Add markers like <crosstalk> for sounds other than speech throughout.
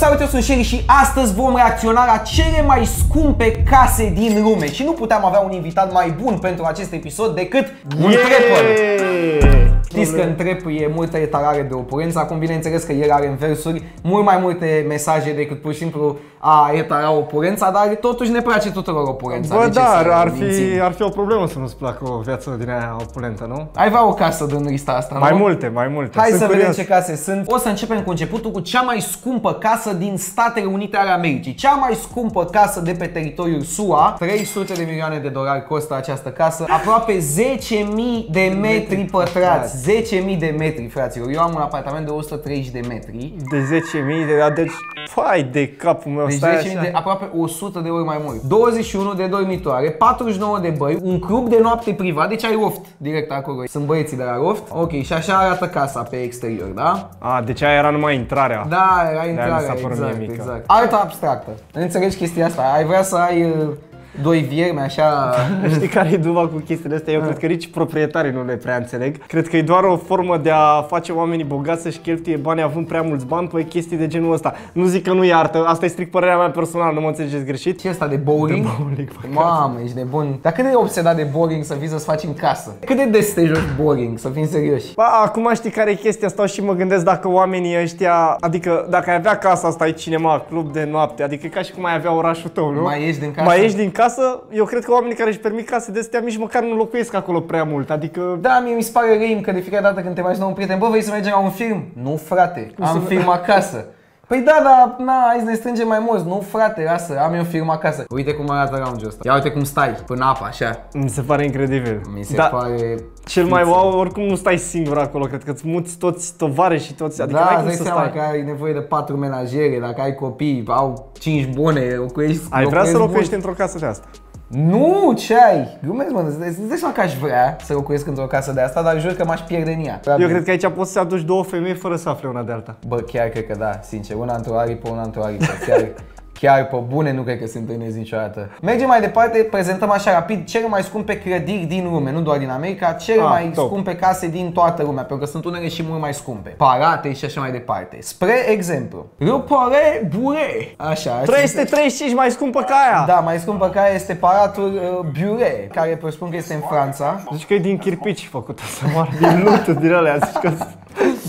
salut, eu sunt Sherry și astăzi vom reacționa la cele mai scumpe case din lume Și nu puteam avea un invitat mai bun pentru acest episod decât un Yeah! trapper Știți că în trap e multă etalare de opurență, acum bineînțeles că el are în versuri mult mai multe mesaje decât pur și simplu a etala opurența, dar totuși ne place tuturor opurența. Bă, de ce da, să ar mințim? fi, ar fi o problemă să nu-ți placă o viață din aia opulentă, nu? Ai vrea o casă din lista asta, Mai nu? multe, mai multe. Hai Sunt să curios. vedem ce case sunt. O să începem cu începutul cu cea mai scumpă casă din Statele Unite ale Americii. Cea mai scumpă casă de pe teritoriul SUA. 300 de milioane de dolari costă această casă. Aproape 10.000 de metri pătrați. 10.000 de metri, fraților. Eu am un apartament de 130 de metri. De 10.000 de... Deci, fai de capul meu, Deci stai 10.000 așa. de, aproape 100 de ori mai mult. 21 de dormitoare, 49 de băi, un club de noapte privat, deci ai loft direct acolo. Sunt băieții de la loft. Ok, și așa arată casa pe exterior, da? A, deci aia era numai intrarea. Da, era mi intrarea, s-a părut exact, mie mică. exact. Arta abstractă. Înțelegi chestia asta? Ai vrea să ai uh, doi viermi așa... <laughs> Știi care e duba cu chestiile astea? Eu cred că nici proprietarii nu le prea înțeleg. Cred că e doar o formă de a face oamenii bogați să-și cheltuie bani având prea mulți bani pe chestii de genul ăsta. Nu zic că nu e artă, asta e strict părerea mea personală, nu mă înțelegeți greșit. Și ăsta de bowling? De bowling, bă, Mamă, ești nebun. Dar cât de obsedat de bowling să vii să-ți faci în casă? Cât de des te joci bowling, să fim serioși? Ba, acum știi care e chestia asta și mă gândesc dacă oamenii ăștia, adică dacă ai avea casa asta, ai cinema, club de noapte, adică e ca și cum ai avea orașul tău, nu? Mai ieși din casă? Mai ieși din casă, eu cred că oamenii care își permit case de astea nici măcar nu locuiesc acolo prea mult, adică... Da, mie mi se pare răim că de fiecare dată când te mai sună un prieten, bă, vrei să mergem la un film? Nu, frate, am film acasă. <laughs> Păi da, da, na, hai să ne strângem mai mulți. Nu, frate, lasă, am eu film acasă. Uite cum arată round ăsta. Ia uite cum stai, până apa, așa. Mi se pare incredibil. Mi se da, pare... Cel mai fiță. wow, oricum nu stai singur acolo, cred că îți muți toți tovare și toți, adică da, n-ai îți cum dai să seama stai. că ai nevoie de patru menajere, dacă ai copii, au cinci bune, locuiești... Ai vrea să locuiesc locuiești mult. într-o casă de asta. Nu, ce ai? Glumesc, mă, îți dai- îți dai seama că aș vrea să locuiesc într-o casă de asta, dar jur că m-aș pierde în ea. Eu cred că aici poți să aduci două femei fără să afle una de alta. Bă, chiar cred că da, sincer, una într-o aripă, una într-o aripă, chiar, <laughs> chiar pe bune nu cred că se întâlnesc niciodată. Mergem mai departe, prezentăm așa rapid cele mai scumpe clădiri din lume, nu doar din America, cele Ah, mai top. scumpe case din toată lumea, pentru că sunt unele și mult mai scumpe. Parate și așa mai departe. Spre exemplu, Le Palais Bure. Așa, 335 mai scumpă ca aia! Da, mai scumpă ca aia este paratul uh, Bure, care presupun că este în Franța. Zici că e din chirpici făcută să moară, din lut, din alea, zici că sunt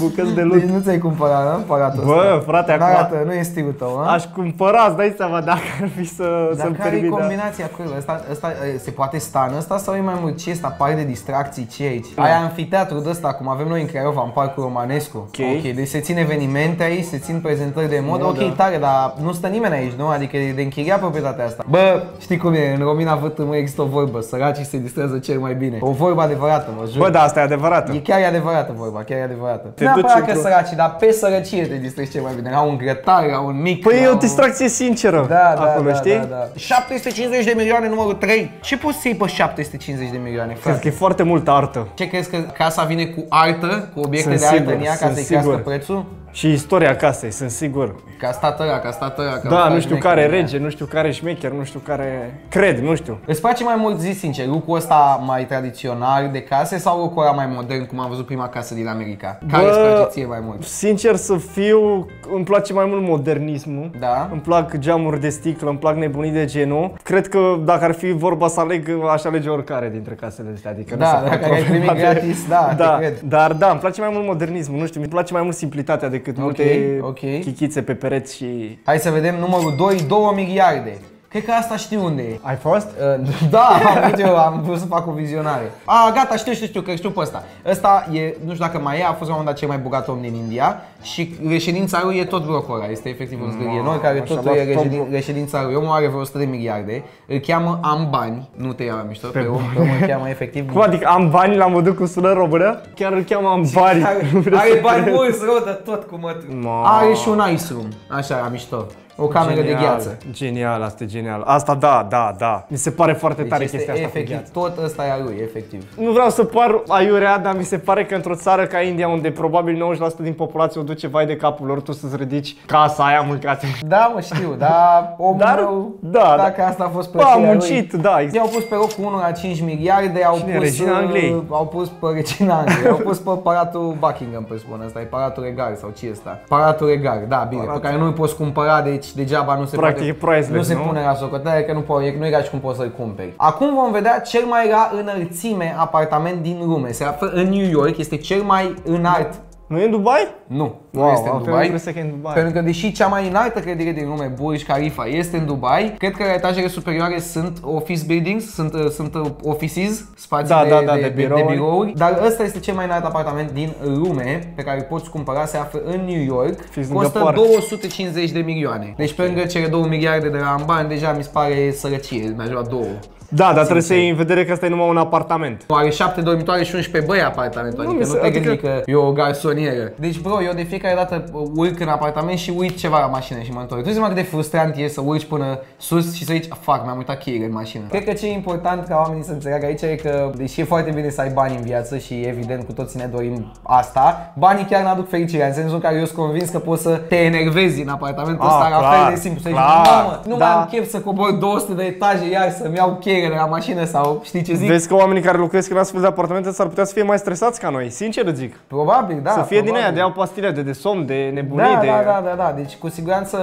bucăți de lut. Deci nu ți-ai cumpărat, nu? Paratul Bă, ăsta. frate, acum- N-arată, nu e stilul tău, a? Aș cumpăra, îți dai seama dacă ar fi să, Dar să-mi care e permit, da. combinația cu el? Asta, asta, e, se poate sta în ăsta sau e mai mult ce este? Apare de distracții, ce e aici? Ai amfiteatru de ăsta, cum avem noi în Craiova, în Parcul Romanescu. Ok. ok. Deci se țin evenimente aici, se țin prezentări de mod. Modă. Ok, tare, dar nu stă nimeni aici, nu? Adică e de închiriat proprietatea asta. Bă, știi cum e? În Romina Vâtâmă există o vorbă, săracii se distrează cel mai bine. O vorbă adevărată, mă jur. Bă, da, asta e adevărată. E chiar e adevărată vorba, chiar e adevărată. Te Te duci Neapărat că într-o- săracii, dar pe sărăcie te distrezi cel mai bine. La un grătar, la un mic. Păi la e o un- distracție sinceră da, da, acolo, da, știi? Da, da. 750 de milioane numărul 3. Ce poți să iei pe 750 de milioane, Cred frate? că e foarte multă artă. Ce crezi că casa vine cu artă, cu obiecte Sunt de artă sigur, în ea ca sunt să-i crească sigur. prețul? Și istoria casei, sunt sigur. Ca stat ăla, ca stat ăla, ca Da, faci nu știu necă, care da. rege, nu știu care șmecher, nu știu care... Cred, nu știu. Îți place mai mult, zi sincer, lucrul ăsta mai tradițional de case sau lucrul ăla mai modern, cum am văzut prima casă din America? Care îți place ție mai mult? Sincer să fiu, îmi place mai mult modernismul. Da? Îmi plac geamuri de sticlă, îmi plac nebunii de genul. Cred că dacă ar fi vorba să aleg, aș alege oricare dintre casele astea. Adică nu Da, se fac dacă ai problema primit gratis, da, te da. cred. Dar da, îmi place mai mult modernismul, nu știu, îmi place mai mult simplitatea decât multe ok. chichițe pe pereți și... Hai să vedem numărul 2, 2 miliarde. Cred că asta știu unde e. Ai fost? <laughs> Uh, Da, am, uite, eu am vrut să fac o vizionare. A, gata, știu, știu, știu, că știu pe ăsta. Ăsta e, nu știu dacă mai e, a fost la un moment dat cel mai bogat om din India și reședința lui e tot blocul ăla. Este efectiv un zgârie noi care așa, totul e la top. reședin, reședința lui. Omul are vreo 100 de miliarde, îl cheamă Ambani, nu te ia la mișto, pe, Pe om, pe om îl cheamă efectiv. Cum adică am bani la modul cu sună română? Chiar îl cheamă am bani. Are, <laughs> are bani mulți, rău de tot cu mătru. Ma. Are și un ice room, așa, la mișto. O cameră de gheață. Genial, asta e genial. Asta da, da, da. Mi se pare foarte tare Deci chestia este asta cu efectiv, gheață. tot ăsta e a lui, efectiv. Nu vreau să par aiurea, dar mi se pare că într-o țară ca India, unde probabil 90% din populație o duce vai de capul lor, tu să-ți ridici casa aia mâncate. Da, mă știu, dar omul Dar, meu, da, dacă da. asta a fost Bă, plăcerea a lui, muncit, da, exact. I-au pus pe locul 1 la 5 miliarde, au Cine e, pus, regina uh, Angliei? au pus pe regina Angliei, au pus pe paratul Buckingham, pe spun asta, e paratul regal sau ce e asta? Paratul regal, da, bine, Paratul- pe care nu-l poți cumpăra, deci degeaba nu se Practic e poate, priceless, nu se nu? pune la socoteare, că nu, poate, nu e ca și cum poți să-l cumperi. Acum vom vedea cel mai la înălțime apartament din lume, se află în New York, este cel mai înalt Nu e în Dubai? nu, nu Wow, este în aveam Dubai. impresia că e în Dubai. Pentru că deși cea mai înaltă clădire din lume, Burj Khalifa, este în Dubai, cred că etajele superioare sunt office buildings, sunt, uh, sunt uh, offices, spații Da, de, da, da, de, de de, birouri. de birouri. Dar ăsta este cel mai înalt apartament din lume pe care îl poți cumpăra, se află în New York, Fiți lângă costă parc. 250 de milioane. Deci pe lângă cele 2 miliarde de la în bani, deja mi se pare sărăcie, mi-aș lua două. Da, dar trebuie să iei în vedere că asta e numai un apartament. Are 7 dormitoare și 11 băi apartamentul, Nu, adică mi nu se- te adică- gândi că e o garsonieră. Deci, bro, eu de fiecare dată urc în apartament și uit ceva la mașină și mă întorc. Tu zici cât de frustrant e să urci până sus și să zici, fuck, mi-am uitat cheile în mașină. Cred că ce e important ca oamenii să înțeleagă aici e că, deși e foarte bine să ai bani în viață și evident cu toții ne dorim asta, banii chiar n-aduc fericirea, în sensul în care eu sunt convins că poți să te enervezi în apartamentul Ah, ăsta la clar, fel de simplu. Să zici, clar, mamă, nu da. mai am chef să cobor 200 de etaje iar să-mi iau cheile de la mașină sau știi ce zic? Vezi că oamenii care locuiesc în astfel de apartamente s-ar putea să fie mai stresați ca noi, sincer îți zic. Probabil, da. să fie din probabil. aia, de iau pastile de, de somn, de nebunii, Da, de... da, da, da, da. Deci cu siguranță,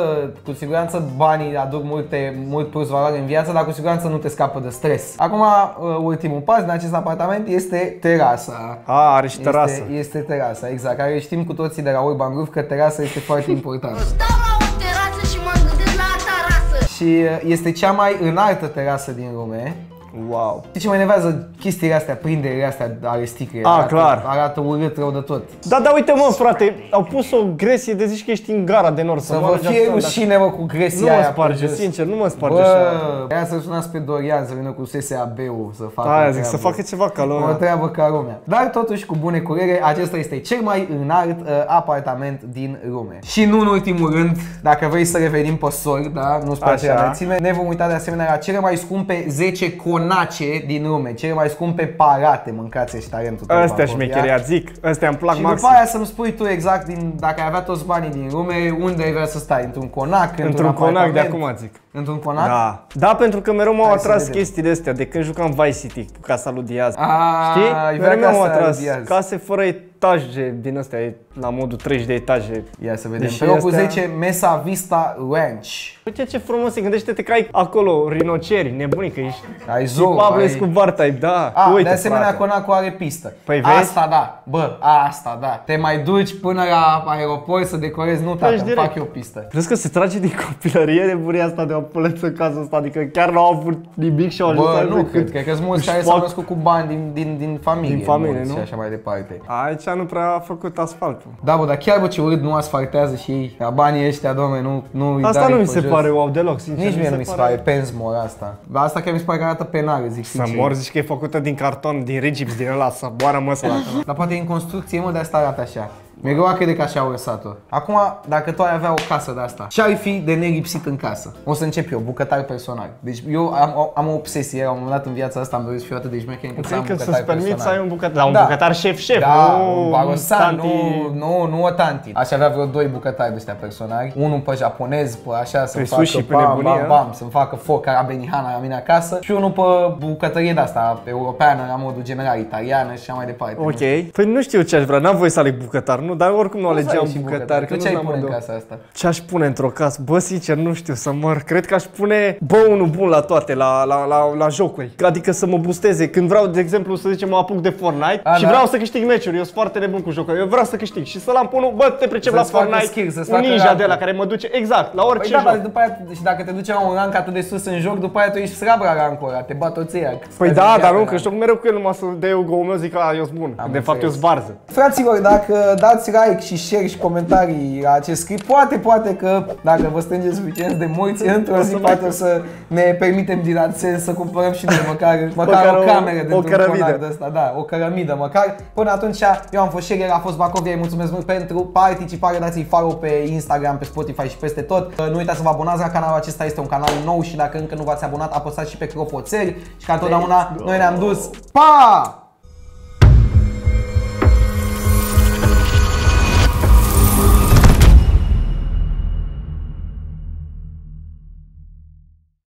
cu siguranță banii aduc multe, mult plus valoare în viață, dar cu siguranță nu te scapă de stres. Acum, uh, ultimul pas din acest apartament este terasa. A, are și terasă. Este, este terasa, exact. Care știm cu toții de la Urban Roof că terasa este foarte <laughs> importantă. Și uh, este cea mai înaltă terasă din lume. Wow. Știi ce mă enervează chestiile astea, prinderile astea ale sticlei? A, arată, clar. Arată urât rău de tot. Da, da, uite mă, frate, au pus o gresie de zici că ești în gara de nord. Să vă moară fie geamul ăla. rușine, mă, cu gresia Nu mă aia pe sparge, jos. sincer, nu mă sparge așa. Bă, aia să sunați pe Dorian să vină cu SSAB-ul să facă Aia o zic, să treabă. facă ceva ca o lumea. treabă ca lumea. Dar totuși, cu bune curere, acesta este cel mai înalt uh, apartament din lume. Și nu în ultimul rând, dacă vrei să revenim pe sori, da, nu spre Așa. aceea înălțime, ne vom uita de asemenea la cele mai scumpe 10 conace din lume, cele mai scumpe parate, mâncați și talentul tău, Astea Paco, ia? șmecheria, zic, astea îmi plac Și maxim. după aia să-mi spui tu exact din, dacă ai avea toți banii din lume, unde ai vrea să stai? Într-un conac? Într-un conac de apartament? acum zic. Într-un conac? Da. Da, pentru că mereu m-au Hai să atras vedem. chestiile astea de când jucam Vice City cu casa lui Diaz. A, Știi? ai vrea Mereu m-au casa lui atras Diaz. case fără etaje din astea, e la modul 30 de etaje. Ia să vedem. Deși Pe locul astea- 10, Mesa Vista Ranch. Uite ce frumos e, gândește-te că ai acolo rinoceri, nebunic că ești. Ai Și zoo, Pablo ai... Escobar ai, da. A, Uite, de asemenea, frate. conacul are pistă. Păi vezi? Asta da, bă, asta da. Te mai duci până la aeroport să decorezi, nu tată, Pleci îmi direct. fac eu pistă. Crezi că se trage din copilărie nebunia asta de a pălăță casa asta? Adică chiar n-au avut nimic și au ajuns să Bă, aibă nu cât- cred, cred că sunt mulți își care s-au fac- născut cu bani din, din, din familie. Din familie, mulți nu? Și așa mai departe. Aici nu prea a făcut asfaltul. Da, bă, dar chiar bă ce urât nu asfaltează și ei. La banii ăștia, domne, nu, nu îi Asta dai nu mi pe se jos. pare wow deloc, sincer. Nici mie nu mi se pare pensmor asta. Dar asta chiar mi se pare că arată penare, zic Să sincer. mor, zici că e făcută din carton, din rigips, din ăla, să moară măsă <laughs> Dar poate e în construcție, mă, de asta arată așa. Mi-e greu a crede că așa au lăsat-o. Acum, dacă tu ai avea o casă de asta, ce ar fi de nelipsit în casă? O să încep eu, bucătar personal. Deci eu am, am o obsesie, la un moment dat în viața asta am dorit să fiu atât de șmecher încât să am Înțeleg că bucătar să-ți permiți personal. să ai un bucătar, la un Da. bucătar șef-șef, Da, nu un barosan, tanti- nu, nu, nu o tanti. Aș avea vreo doi bucătari de ăștia personali. Unul pe japonez, pe așa, să-mi Pe facă sushi, pe bam, nebunie, bam, bam, să-mi facă foc ca Benihana la mine acasă. Și unul pe bucătărie de asta, europeană, la modul general, italiană și așa mai departe. Ok. Păi nu știu ce aș vrea, n-am voie să aleg bucătar, nu? Dar oricum nu Nu să ai alegeam și bucătar, că Tu nu ce ai am pune în două. casa asta? Ce aș pune într-o casă? Bă, sincer, nu știu să mor. Cred că aș pune, bă, unul bun la toate, la, la, la, la jocuri. Adică să mă busteze. Când vreau, de exemplu, să zicem, mă apuc de Fortnite A, și da. vreau să câștig meciuri. Eu sunt foarte nebun cu jocuri. Eu vreau să câștig și să-l am pe unul, bă, te pricep la Să-ți facă Fortnite, skill, să-ți un facă ninja rank. de la care mă duce, exact, la orice Păi da, dar joc. după aia, și dacă te duci la un rank atât de sus în joc, după aia tu ești slab la rancul ăla, te bat o țeia. Păi da, dar nu, că joc mereu cu el numai să dea eu go meu, zic că eu sunt bun. Am de fapt eu înțeles. sunt varză. Fraților, dacă dați dați like și share și comentarii la acest clip. Poate, poate că dacă vă strângeți suficient de mulți, <laughs> într-o zi poate o să ne permitem din AdSense să cumpărăm și noi măcar, <laughs> măcar Măcar o o- cameră o de cărămidă. conar de asta, da, o cărămidă măcar. Până atunci, eu am fost Shagger, a fost Bacovia, îi mulțumesc mult pentru participare, dați-i follow pe Instagram, pe Spotify și peste tot. Nu uitați să vă abonați la canalul acesta, este un canal nou și dacă încă nu v-ați abonat, apăsați și pe clopoțel și ca întotdeauna noi ne-am dus. Pa!